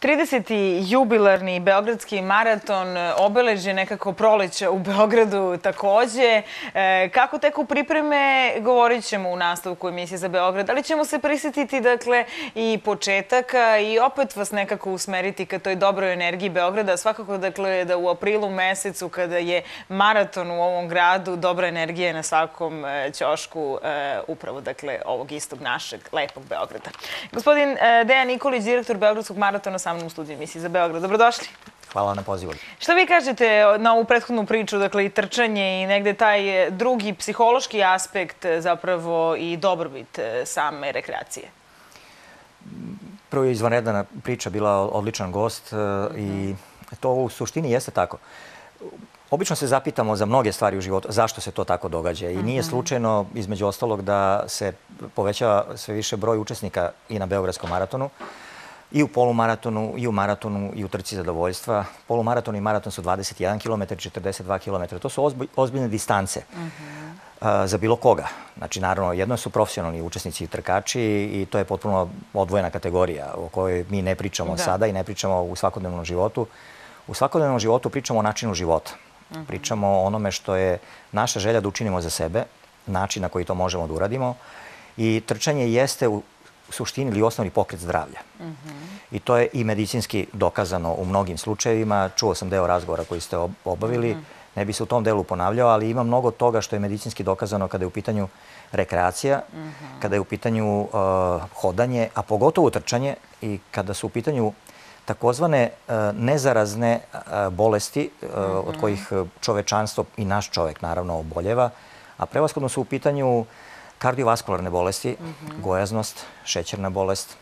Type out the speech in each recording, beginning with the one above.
30. jubilarni Beogradski maraton e, obeležje nekako proleća u Beogradu takođe. E, kako teku pripreme, govorit ćemo u nastavku emisije za Beograd, ali ćemo se prisjetiti dakle i početaka i opet vas nekako usmeriti ka toj dobroj energiji Beograda. Svakako dakle da u aprilu mesecu kada je maraton u ovom gradu, dobra energija je na svakom e, ćošku upravo dakle ovog istog našeg lepog Beograda. Gospodin Dejan Nikolić, direktor Beogradskog maratona sa mnom u studiju emisiji za Beograd. Dobrodošli. Hvala na pozivu. Šta vi kažete na ovu prethodnu priču, dakle i trčanje i negde taj drugi psihološki aspekt zapravo i dobrobit e, same rekreacije? Prvo je izvanredna priča, bila odličan gost mm -hmm. i to u suštini jeste tako. Obično se zapitamo za mnoge stvari u životu, zašto se to tako događa. I nije mhm. slučajno, između ostalog, da se povećava sve više broj učesnika i na Beogradskom maratonu i u polumaratonu, i u maratonu, i u trci zadovoljstva. Polumaraton i maraton su 21 km, 42 km. To su ozbiljne distance uh -huh. za bilo koga. Znači, naravno, jedno su profesionalni učesnici i trkači i to je potpuno odvojena kategorija o kojoj mi ne pričamo da. sada i ne pričamo u svakodnevnom životu. U svakodnevnom životu pričamo o načinu života. Uh -huh. Pričamo o onome što je naša želja da učinimo za sebe, način na koji to možemo da uradimo. I trčanje jeste u suštini ili osnovni pokret zdravlja. Mm -hmm. I to je i medicinski dokazano u mnogim slučajevima. Čuo sam deo razgovora koji ste obavili. Mm -hmm. Ne bi se u tom delu ponavljao, ali ima mnogo toga što je medicinski dokazano kada je u pitanju rekreacija, mm -hmm. kada je u pitanju uh, hodanje, a pogotovo trčanje i kada su u pitanju takozvane uh, nezarazne uh, bolesti od kojih čovečanstvo i naš čovek naravno oboljeva, a prevaskodno su u pitanju Kardiovaskularne bolesti, mm -hmm. gojaznost, šećerna bolest,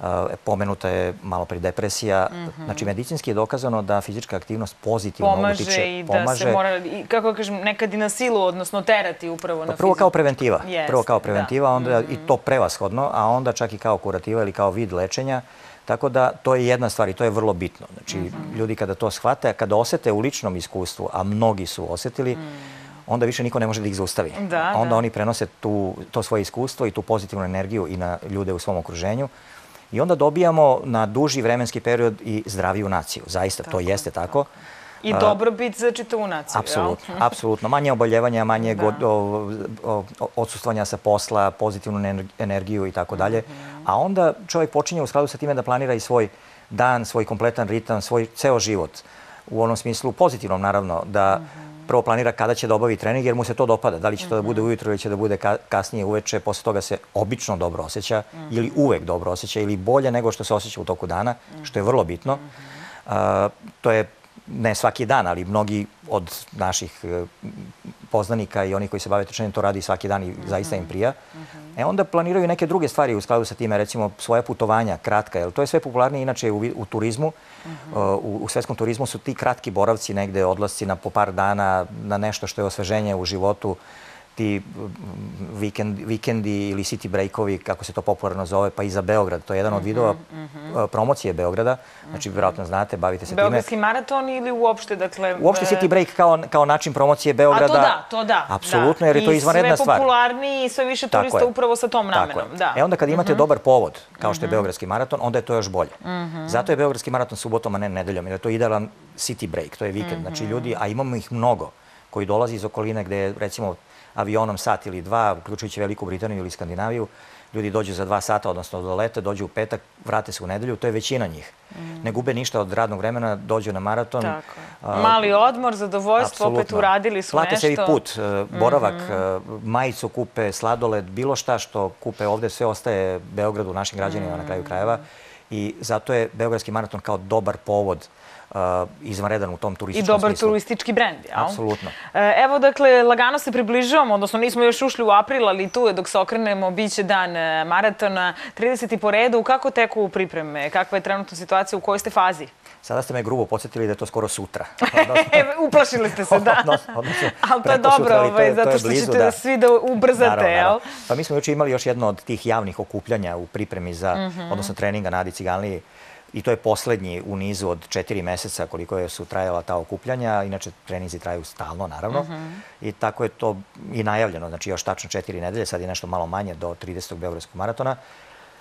uh, pomenuta je malo pri depresija. Mm -hmm. Znači, medicinski je dokazano da fizička aktivnost pozitivno pomaže utiče. i da pomaže. se mora, kako kažem, nekad i na silu, odnosno terati upravo na pa Prvo kao preventiva. Prvo kao preventiva, da. onda mm -hmm. i to prevashodno, a onda čak i kao kurativa ili kao vid lečenja. Tako da to je jedna stvar i to je vrlo bitno. Znači, mm -hmm. ljudi kada to shvate, kada osete u ličnom iskustvu, a mnogi su osetili, mm onda više niko ne može da ih zaustavi. Da, onda da. oni prenose tu, to svoje iskustvo i tu pozitivnu energiju i na ljude u svom okruženju. I onda dobijamo na duži vremenski period i zdraviju naciju. Zaista, tako, to jeste tako. tako. I dobrobit za čitavu naciju, Apsolutno, apsolutno. Manje oboljevanja, manje da. odsustvanja sa posla, pozitivnu energiju i tako dalje. Mhm. A onda čovjek počinje u skladu sa time da planira i svoj dan, svoj kompletan ritam, svoj ceo život. U onom smislu pozitivnom, naravno, da mhm prvo planira kada će da obavi trening jer mu se to dopada. Da li će to da bude mhm. ujutro ili će da bude kasnije uveče, posle toga se obično dobro osjeća mhm. ili uvek dobro osjeća ili bolje nego što se osjeća u toku dana, što je vrlo bitno. Uh, to je ne svaki dan, ali mnogi od naših e, poznanika i oni koji se bave trčanjem to radi svaki dan i zaista im prija. E onda planiraju neke druge stvari u skladu sa time, recimo svoje putovanja, kratka, jer to je sve popularnije inače u, u turizmu. u, u svetskom turizmu su ti kratki boravci negde, odlasci na po par dana, na nešto što je osveženje u životu ti vikend, vikendi ili city breakovi, kako se to popularno zove, pa i za Beograd. To je jedan od mhm, vidova mm -hmm. promocije Beograda. Znači, vjerojatno znate, bavite se Beogradski time. Beogradski maraton ili uopšte, dakle... Uopšte city break kao, kao način promocije Beograda. A to da, to da. Apsolutno, da. jer je to izvanredna stvar. I sve popularniji i sve više turista upravo sa tom namenom. Da. E onda kad imate mm -hmm. dobar povod, kao što je -hmm. Beogradski maraton, onda je to još bolje. Mm -hmm. Zato je Beogradski maraton subotom, a ne nedeljom, jer je to idealan city break, to je vikend. Znači, mhm. ljudi, a imamo ih mnogo koji dolazi iz okoline gde, recimo, avionom sat ili dva, uključujući Veliku Britaniju ili Skandinaviju, ljudi dođu za dva sata, odnosno do leta, dođu u petak, vrate se u nedelju, to je većina njih. Mm. Ne gube ništa od radnog vremena, dođu na maraton. Tako. Mali odmor, zadovoljstvo, Absolutno. opet uradili su Plate nešto. Plate sebi put, uh, boravak, mm -hmm. uh, majicu kupe, sladoled, bilo šta što kupe ovde, sve ostaje Beogradu, našim građanima mm. na kraju krajeva. I zato je Beogradski maraton kao dobar povod izvanredan u tom turističkom smislu. I dobar smislu. turistički brend, jel? Apsolutno. E, evo, dakle, lagano se približavamo, odnosno nismo još ušli u april, ali tu je dok se okrenemo, bit će dan e, maratona, 30. po redu. Kako teku pripreme? Kakva je trenutna situacija? U kojoj ste fazi? Sada ste me grubo podsjetili da je to skoro sutra. e, uplašili ste se, da. odnosno, Ali to je dobro, ovaj, zato što ćete da svi da ubrzate, naravno, jel? Pa mi smo juče imali još jedno od tih javnih okupljanja u pripremi za, mm -hmm. odnosno treninga Nadi Ciganliji, I to je poslednji u nizu od četiri meseca koliko su trajala ta okupljanja. Inače, treninzi traju stalno, naravno. Uh -huh. I tako je to i najavljeno. Znači, još tačno četiri nedelje, sad je nešto malo manje do 30. Beogradskog maratona.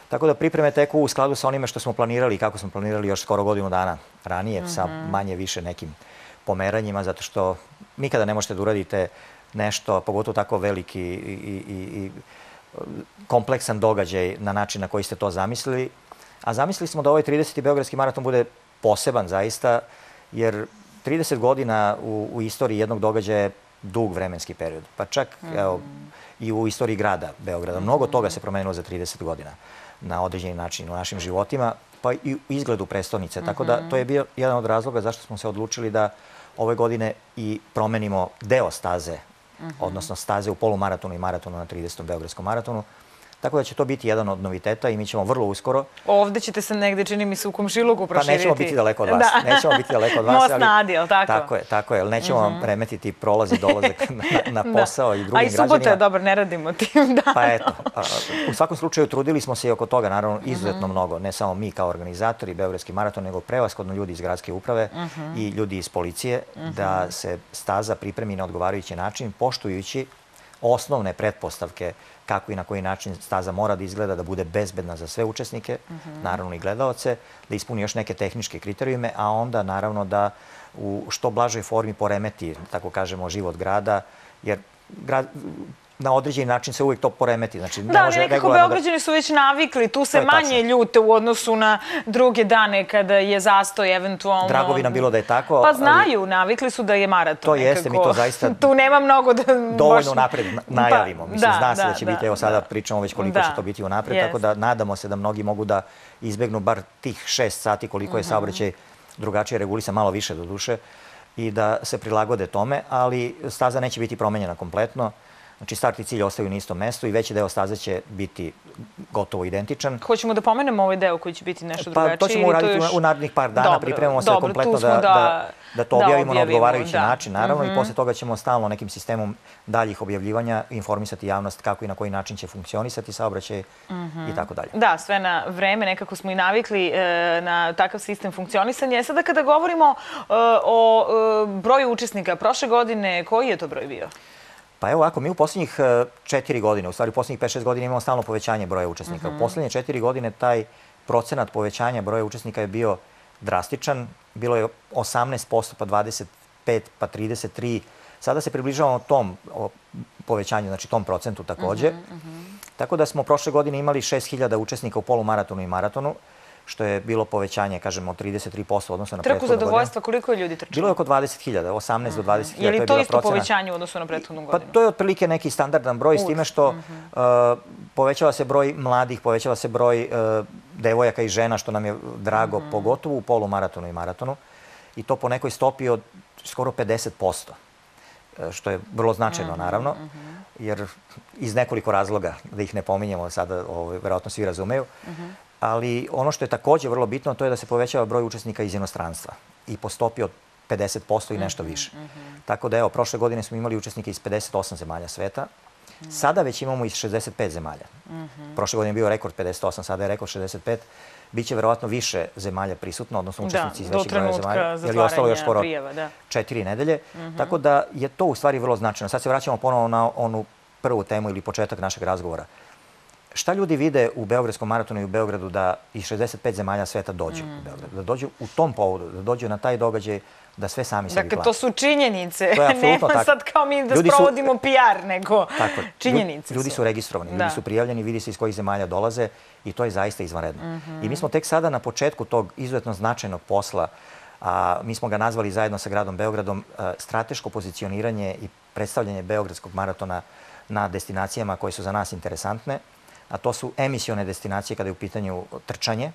Tako da pripreme teku u skladu sa onime što smo planirali i kako smo planirali još skoro godinu dana ranije, sa manje više nekim pomeranjima, zato što nikada ne možete da uradite nešto, pogotovo tako veliki i, i, i kompleksan događaj na način na koji ste to zamislili. A zamislili smo da ovaj 30. Beogradski maraton bude poseban zaista, jer 30 godina u, u istoriji jednog događaja je dug vremenski period. Pa čak evo, i u istoriji grada Beograda. Mnogo toga se promenilo za 30 godina na određeni način u našim životima, pa i u izgledu prestonice. Tako da to je bio jedan od razloga zašto smo se odlučili da ove godine i promenimo deo staze, odnosno staze u polumaratonu i maratonu na 30. Beogradskom maratonu, Tako da će to biti jedan od noviteta i mi ćemo vrlo uskoro... Ovde ćete se negde, čini mi se, u komšiluku proširiti. Pa nećemo biti daleko od vas. Da. Nećemo biti daleko od vas. Most nadi, je li tako? Tako je, tako je. Nećemo vam remetiti prolaz i dolazak na, na posao i drugim Da. A i građanima. subota je dobar, ne radimo tim da. Pa eto, a, u svakom slučaju trudili smo se i oko toga, naravno, izuzetno mnogo. Ne samo mi kao organizatori Beogradski maraton, nego prevaskodno ljudi iz gradske uprave i ljudi iz policije, da se staza pripremi na odgovarajući način, poštujući osnovne pretpostavke kako i na koji način staza mora da izgleda, da bude bezbedna za sve učesnike, naravno i gledaoce, da ispuni još neke tehničke kriterijume, a onda naravno da u što blažoj formi poremeti, tako kažemo, život grada, jer grad, na određeni način se uvijek to poremeti. Znači, ne Da, ali može nekako regularno Beograđani su već navikli, tu se manje tačno. ljute u odnosu na druge dane kada je zastoj eventualno... Drago bi nam bilo da je tako, Pa ali- znaju, navikli su da je maraton. To jeste, mi to nekako. zaista tu nema mnogo da... dovoljno baš- napred najavimo. Pa, Mislim, da, zna se da, da, će da, biti, evo sada da. pričamo već koliko Da, će to biti unapred, jest. tako da nadamo se da mnogi mogu da izbegnu bar tih šest sati koliko Mhm. je saobraćaj drugačije regulisan, malo više do duše, i da se prilagode tome, ali staza neće biti promenjena kompletno. Znači, start i cilj ostaju na istom mestu i veći deo staze će biti gotovo identičan. Hoćemo da pomenemo ovaj deo koji će biti nešto Pa drugačiji? to ćemo uraditi još- u narednih par dana, Dobro, pripremamo se dobro, kompletno smo da, da, da to da objavimo na odgovarajući da. način, naravno, i posle toga ćemo stalno nekim sistemom daljih objavljivanja informisati javnost kako i na koji način će funkcionisati saobraćaj i tako dalje. Da, sve na vreme, nekako smo i navikli e, na takav sistem funkcionisanja. E, Sada kada govorimo e, o e, broju učesnika, prošle godine, koji je to broj bio? Pa evo ovako, mi u posljednjih e, četiri godine, u stvari u posljednjih 5-6 godina imamo stalno povećanje broja učesnika. U posljednje četiri godine taj procenat povećanja broja učesnika je bio drastičan. Bilo je 18%, pa 25%, pa 33%. Sada se približavamo tom povećanju, znači tom procentu takođe. Tako da smo prošle godine imali 6000 učesnika u polumaratonu i maratonu, što je bilo povećanje, kažemo, od 33% odnosno na Trku prethodnu godinu. zadovoljstva, koliko je ljudi trčalo? Bilo je oko 20.000, 18 do 20.000. Je li je to bila isto procena. povećanje u odnosu na prethodnu Pa godinu? to je otprilike neki standardan broj s time što uh, povećava se broj mladih, povećava se broj uh, devojaka i žena, što nam je drago, pogotovo u polumaratonu i maratonu. I to po nekoj stopi od skoro 50%, e, što je vrlo značajno, naravno, jer iz nekoliko razloga, da ih ne pominjemo sada, ovaj, verovatno svi razumeju, ali ono što je takođe vrlo bitno, to je da se povećava broj učesnika iz inostranstva i po stopi od 50% i nešto više. Tako da evo, prošle godine smo imali učesnike iz 58 zemalja sveta, Sada već imamo iz 65 zemalja. Prošle godine je bio rekord 58, sada je rekord 65. Biće verovatno više zemalja prisutno, odnosno učesnici iz do većeg broja zemalja. Jer je zatvaranja ostalo još skoro prijava, da. četiri nedelje. Tako da je to u stvari vrlo značajno. Sad se vraćamo ponovo na onu prvu temu ili početak našeg razgovora. Šta ljudi vide u Beogradskom maratonu i u Beogradu da iz 65 zemalja sveta dođu u Beograd? Da dođu u tom povodu, da dođu na taj događaj, da sve sami sebi Dakle, plate. to su činjenice. To je Nema tako. sad kao mi da Ljudi su- sprovodimo PR, nego Tako, je. činjenice Ljudi su registrovani, ljudi Da. su prijavljeni, vidi se iz kojih zemalja dolaze i to je zaista izvanredno. Mhm. I mi smo tek sada na početku tog izuzetno značajnog posla, a mi smo ga nazvali zajedno sa gradom Beogradom, a, strateško pozicioniranje i predstavljanje Beogradskog maratona na destinacijama koje su za nas interesantne, a to su emisione destinacije kada je u pitanju trčanje.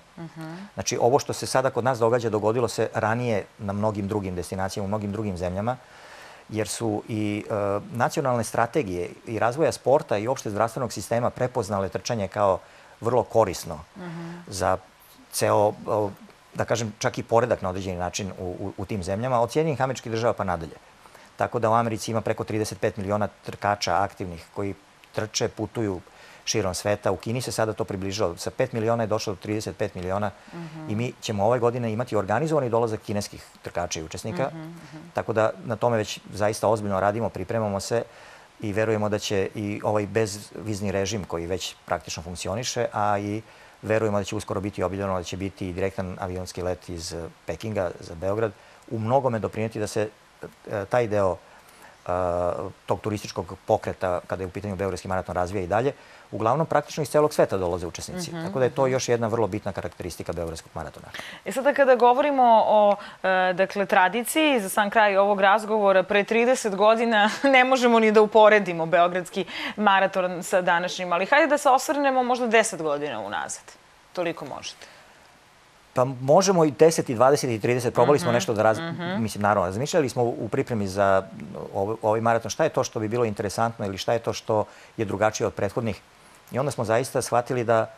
Znači, ovo što se sada kod nas događa, dogodilo se ranije na mnogim drugim destinacijama, u mnogim drugim zemljama, jer su i e, nacionalne strategije i razvoja sporta i opšte zdravstvenog sistema prepoznale trčanje kao vrlo korisno za ceo, o, da kažem, čak i poredak na određeni način u, u, u tim zemljama, od Sjedinjenih američkih država pa nadalje. Tako da u Americi ima preko 35 miliona trkača aktivnih koji trče, putuju širom sveta. U Kini se sada to približilo. Sa 5 miliona je došlo do 35 miliona i mi ćemo ove godine imati organizovani dolazak kineskih trkača i učesnika. Tako da na tome već zaista ozbiljno radimo, pripremamo se i verujemo da će i ovaj bezvizni režim koji već praktično funkcioniše, a i Verujemo da će uskoro biti objavljeno da će biti direktan avionski let iz Pekinga za Beograd. U mnogome doprinijeti da se e, taj deo tog turističkog pokreta kada je u pitanju Beogradski maraton razvija i dalje, uglavnom praktično iz celog sveta dolaze učesnici. Mm -hmm. Tako da je to još jedna vrlo bitna karakteristika Beogradskog maratona. E sada kada govorimo o e, dakle, tradiciji, za sam kraj ovog razgovora, pre 30 godina ne možemo ni da uporedimo Beogradski maraton sa današnjim, ali hajde da se osvrnemo možda 10 godina unazad. Toliko možete. Pa možemo i 10 i 20 i 30. Probali smo mhm, nešto da raz... Mhm. Mislim, naravno, razmišljali smo u pripremi za ovaj maraton šta je to što bi bilo interesantno ili šta je to što je drugačije od prethodnih. I onda smo zaista shvatili da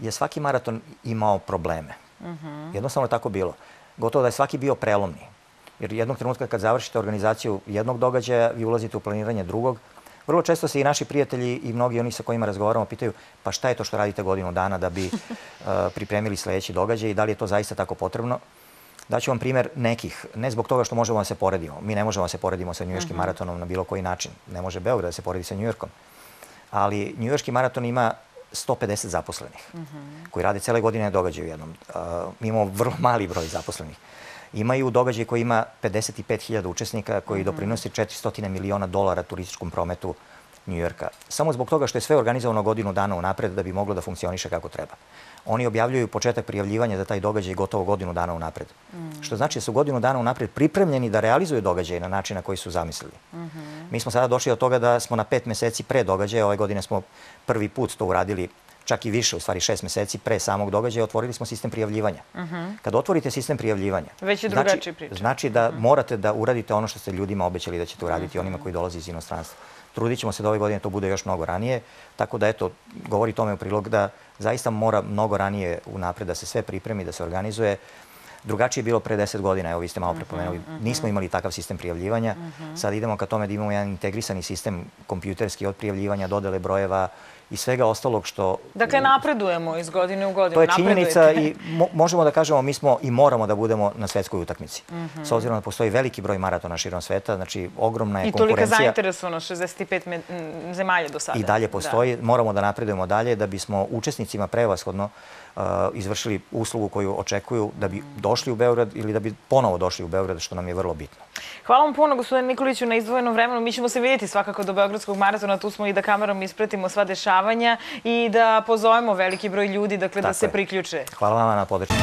je svaki maraton imao probleme. Mhm. Jednostavno je tako bilo. Gotovo da je svaki bio prelomni. Jer jednog trenutka kad završite organizaciju jednog događaja, vi ulazite u planiranje drugog, Vrlo često se i naši prijatelji i mnogi oni sa kojima razgovaramo pitaju pa šta je to što radite godinu dana da bi uh, pripremili sledeći događaj i da li je to zaista tako potrebno. Daću vam primer nekih, ne zbog toga što možemo da se poredimo. Mi ne možemo da se poredimo sa njujorškim uh mhm. -huh. maratonom na bilo koji način. Ne može Beograd da se poredi sa Njujorkom. Ali njujorški maraton ima 150 zaposlenih uh mhm. -huh. koji rade cele godine događaju jednom. Uh, mi imamo vrlo mali broj zaposlenih imaju događaj koji ima 55.000 učesnika, koji -hmm. doprinosi 400 miliona dolara turističkom prometu Njujorka. Samo zbog toga što je sve organizovano godinu dana unapred da bi moglo da funkcioniše kako treba. Oni objavljuju početak prijavljivanja za taj događaj gotovo godinu dana unapred. Mm. Što znači da su godinu dana unapred pripremljeni da realizuju događaj na način na koji su zamislili. Mm -hmm. Mi smo sada došli od toga da smo na pet meseci pre događaja, ove godine smo prvi put to uradili čak i više, u stvari šest meseci pre samog događaja, otvorili smo sistem prijavljivanja. Uh. -huh. Kad otvorite sistem prijavljivanja, Već je znači, priča. Znači da uh mhm. -huh. morate da uradite ono što ste ljudima obećali da ćete uraditi, mhm. onima koji dolaze iz inostranstva. Trudit ćemo se da ove godine to bude još mnogo ranije, tako da eto, govori tome u prilog da zaista mora mnogo ranije unapred da se sve pripremi, da se organizuje. Drugačije je bilo pre 10 godina, evo vi ste malo prepomenuli, uh -huh. nismo imali takav sistem prijavljivanja. Sad idemo ka tome da imamo jedan integrisani sistem kompjuterski od prijavljivanja, dodele brojeva, i svega ostalog što... Dakle, napredujemo iz godine u godinu. To je činjenica i mo možemo da kažemo mi smo i moramo da budemo na svetskoj utakmici. Mm -hmm. S obzirom da postoji veliki broj maratona širom sveta, znači ogromna je I konkurencija. I tolika zainteresovanost, 65 zemalja do sada. I dalje postoji, da. moramo da napredujemo dalje da bismo učesnicima prevashodno izvršili uslugu koju očekuju da bi došli u Beograd ili da bi ponovo došli u Beograd, što nam je vrlo bitno. Hvala vam puno, gospodine Nikoliću, na izdvojenom vremenu. Mi ćemo se vidjeti svakako do Beogradskog maratona. Tu smo i da kamerom ispratimo sva dešavanja i da pozovemo veliki broj ljudi dakle, da se priključe. Hvala vam na podršku.